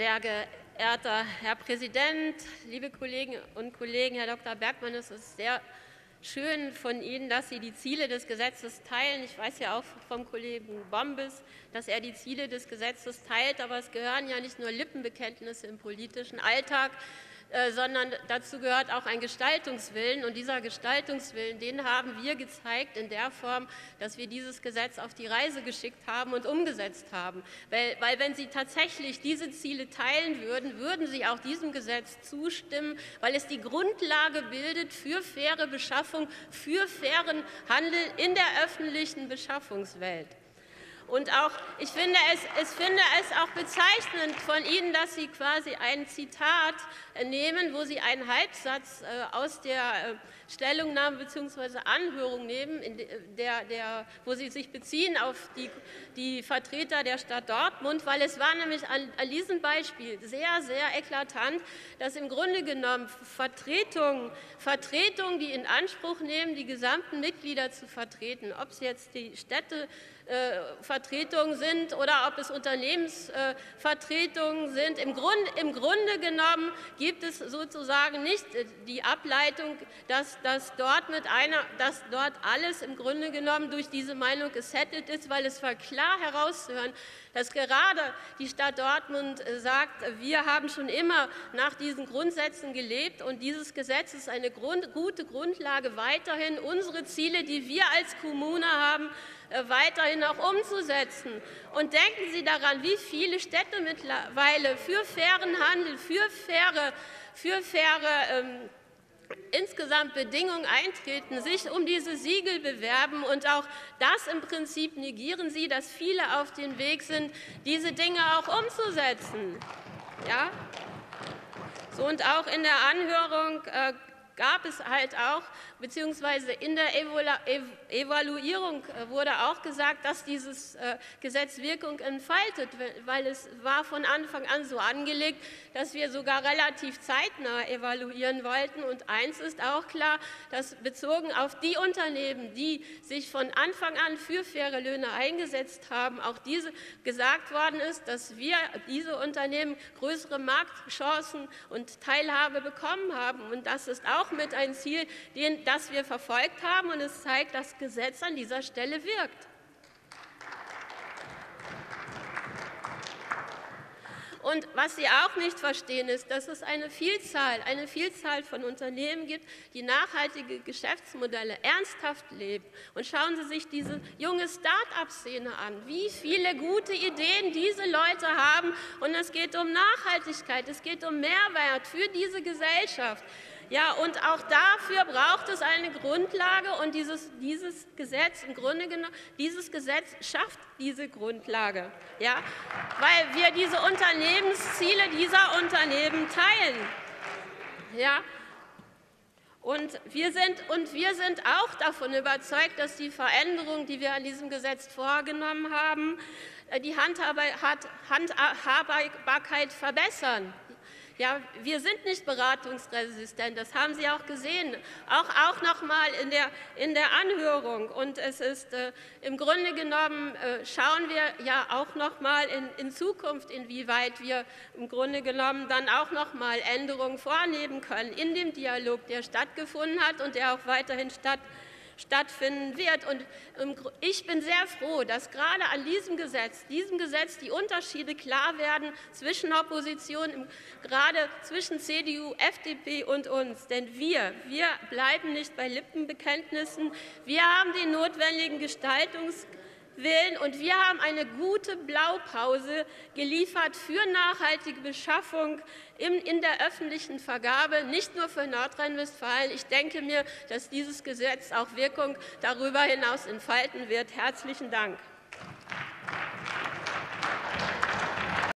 Sehr geehrter Herr Präsident, liebe Kolleginnen und Kollegen, Herr Dr. Bergmann, es ist sehr schön von Ihnen, dass Sie die Ziele des Gesetzes teilen. Ich weiß ja auch vom Kollegen Bombes, dass er die Ziele des Gesetzes teilt, aber es gehören ja nicht nur Lippenbekenntnisse im politischen Alltag, sondern dazu gehört auch ein Gestaltungswillen. Und dieser Gestaltungswillen, den haben wir gezeigt in der Form, dass wir dieses Gesetz auf die Reise geschickt haben und umgesetzt haben. Weil, weil wenn Sie tatsächlich diese Ziele teilen würden, würden Sie auch diesem Gesetz zustimmen, weil es die Grundlage bildet für faire Beschaffung, für fairen Handel in der öffentlichen Beschaffungswelt. Und auch, ich finde es, ich finde es auch bezeichnend von Ihnen, dass Sie quasi ein Zitat nehmen, wo Sie einen Halbsatz äh, aus der äh, Stellungnahme bzw. Anhörung nehmen, der, der, wo Sie sich beziehen auf die, die, Vertreter der Stadt Dortmund, weil es war nämlich an, an, diesem Beispiel sehr, sehr eklatant, dass im Grunde genommen Vertretungen, Vertretungen, die in Anspruch nehmen, die gesamten Mitglieder zu vertreten, ob es jetzt die Städtevertretungen sind oder ob es Unternehmensvertretungen sind. Im, Grund, Im Grunde genommen gibt es sozusagen nicht die Ableitung, dass dass dort, mit einer, dass dort alles im Grunde genommen durch diese Meinung gesettelt ist, weil es war klar herauszuhören, dass gerade die Stadt Dortmund äh, sagt, wir haben schon immer nach diesen Grundsätzen gelebt und dieses Gesetz ist eine Grund, gute Grundlage, weiterhin unsere Ziele, die wir als Kommune haben, äh, weiterhin auch umzusetzen. Und denken Sie daran, wie viele Städte mittlerweile für fairen Handel, für faire, für faire ähm, insgesamt Bedingungen eintreten, sich um diese Siegel bewerben. Und auch das im Prinzip negieren Sie, dass viele auf dem Weg sind, diese Dinge auch umzusetzen. Ja? So, und auch in der Anhörung äh, gab es halt auch, beziehungsweise in der Evaluierung äh, wurde auch gesagt, dass dieses äh, Gesetz Wirkung entfaltet, weil es war von Anfang an so angelegt, dass wir sogar relativ zeitnah evaluieren wollten. Und eins ist auch klar, dass bezogen auf die Unternehmen, die sich von Anfang an für faire Löhne eingesetzt haben, auch diese gesagt worden ist, dass wir diese Unternehmen größere Marktchancen und Teilhabe bekommen haben. Und das ist auch auch mit ein Ziel, das wir verfolgt haben. Und es zeigt, dass das Gesetz an dieser Stelle wirkt. Und was Sie auch nicht verstehen, ist, dass es eine Vielzahl, eine Vielzahl von Unternehmen gibt, die nachhaltige Geschäftsmodelle ernsthaft leben. Und schauen Sie sich diese junge Start-up-Szene an, wie viele gute Ideen diese Leute haben. Und es geht um Nachhaltigkeit, es geht um Mehrwert für diese Gesellschaft. Ja, und auch dafür braucht es eine Grundlage und dieses, dieses Gesetz, im Grunde genommen, dieses Gesetz schafft diese Grundlage, ja, weil wir diese Unternehmensziele dieser Unternehmen teilen. Ja, und wir, sind, und wir sind auch davon überzeugt, dass die Veränderungen, die wir an diesem Gesetz vorgenommen haben, äh, die Handhabbarkeit verbessern. Ja, wir sind nicht beratungsresistent, das haben Sie auch gesehen, auch, auch noch mal in der, in der Anhörung. Und es ist äh, im Grunde genommen, äh, schauen wir ja auch noch mal in, in Zukunft, inwieweit wir im Grunde genommen dann auch noch mal Änderungen vornehmen können in dem Dialog, der stattgefunden hat und der auch weiterhin stattfindet stattfinden wird. Und ich bin sehr froh, dass gerade an diesem Gesetz, diesem Gesetz die Unterschiede klar werden zwischen Opposition, gerade zwischen CDU, FDP und uns. Denn wir, wir bleiben nicht bei Lippenbekenntnissen. Wir haben den notwendigen Gestaltungs Willen. Und wir haben eine gute Blaupause geliefert für nachhaltige Beschaffung in der öffentlichen Vergabe, nicht nur für Nordrhein-Westfalen. Ich denke mir, dass dieses Gesetz auch Wirkung darüber hinaus entfalten wird. Herzlichen Dank.